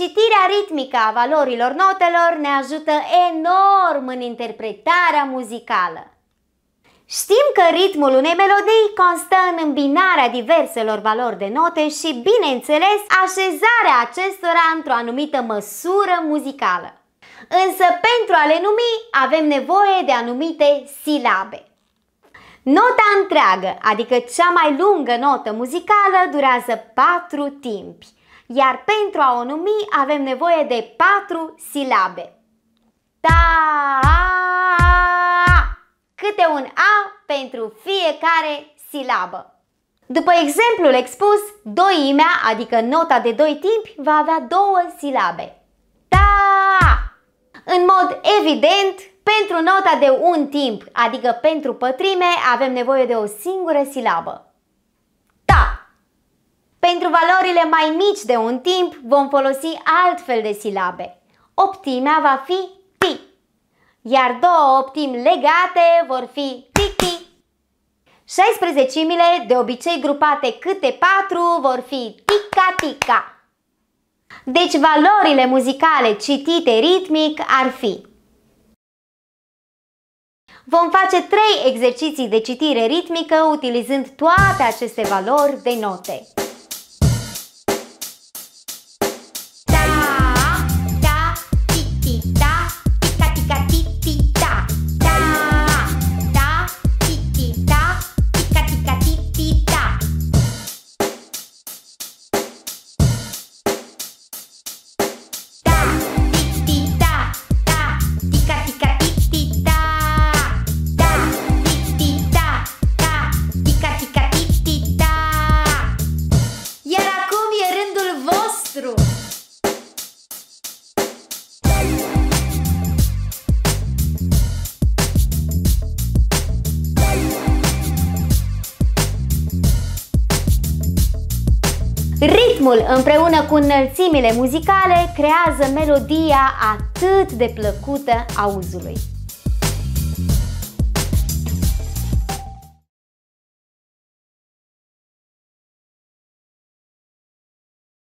citirea ritmică a valorilor notelor ne ajută enorm în interpretarea muzicală. Știm că ritmul unei melodii constă în îmbinarea diverselor valori de note și, bineînțeles, așezarea acestora într-o anumită măsură muzicală. Însă, pentru a le numi, avem nevoie de anumite silabe. Nota întreagă, adică cea mai lungă notă muzicală, durează patru timpi, iar pentru a o numi avem nevoie de patru silabe. Ta, câte un A pentru fiecare silabă. După exemplul expus, doimea, adică nota de doi timpi, va avea două silabe. Ta! În mod evident, pentru nota de un timp, adică pentru pătrime, avem nevoie de o singură silabă. Ta! Pentru valorile mai mici de un timp, vom folosi altfel de silabe. Optimea va fi ti, iar două optimi legate vor fi ti-ti. 16 de obicei grupate câte patru, vor fi tica-tica. Deci valorile muzicale citite ritmic ar fi Vom face trei exerciții de citire ritmică utilizând toate aceste valori de note. Ritmul împreună cu înălțimile muzicale creează melodia atât de plăcută auzului.